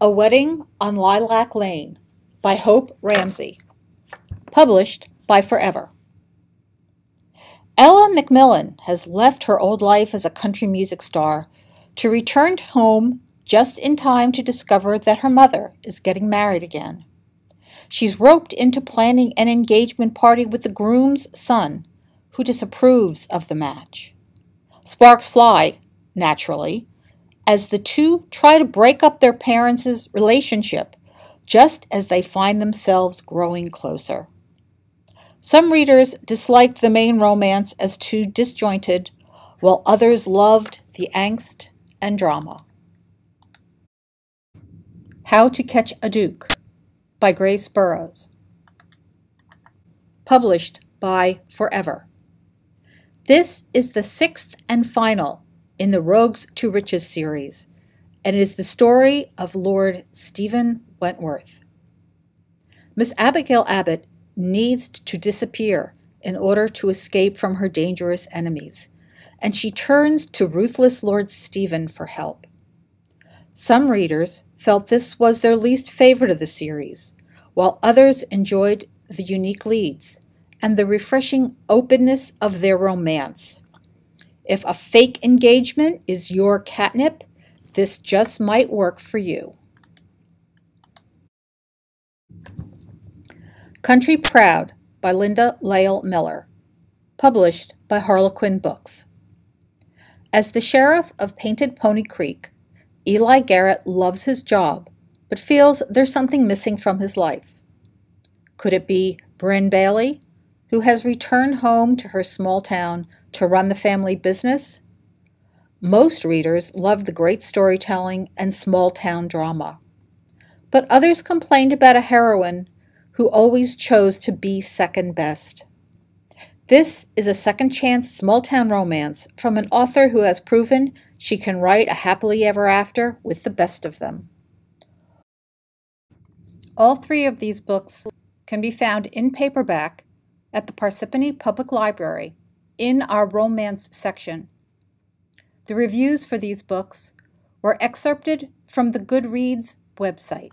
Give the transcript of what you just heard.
A Wedding on Lilac Lane by Hope Ramsay. Published by Forever. Ella McMillan has left her old life as a country music star to return home just in time to discover that her mother is getting married again. She's roped into planning an engagement party with the groom's son, who disapproves of the match. Sparks fly, naturally, as the two try to break up their parents' relationship just as they find themselves growing closer. Some readers disliked the main romance as too disjointed, while others loved the angst and drama. How to Catch a Duke by Grace Burrowes. Published by Forever. This is the sixth and final in the Rogues to Riches series, and it is the story of Lord Stephen Wentworth. Miss Abigail Abbott needs to disappear in order to escape from her dangerous enemies, and she turns to ruthless Lord Stephen for help. Some readers felt this was their least favorite of the series, while others enjoyed the unique leads and the refreshing openness of their romance. If a fake engagement is your catnip, this just might work for you. Country Proud by Linda Lael Miller. Published by Harlequin Books. As the sheriff of Painted Pony Creek, Eli Garrett loves his job, but feels there's something missing from his life. Could it be Bryn Bailey, who has returned home to her small town to run the family business? Most readers loved the great storytelling and small town drama. But others complained about a heroine who always chose to be second best. This is a second chance small town romance from an author who has proven she can write a happily ever after with the best of them. All three of these books can be found in paperback at the Parsippany Public Library in our romance section. The reviews for these books were excerpted from the Goodreads website.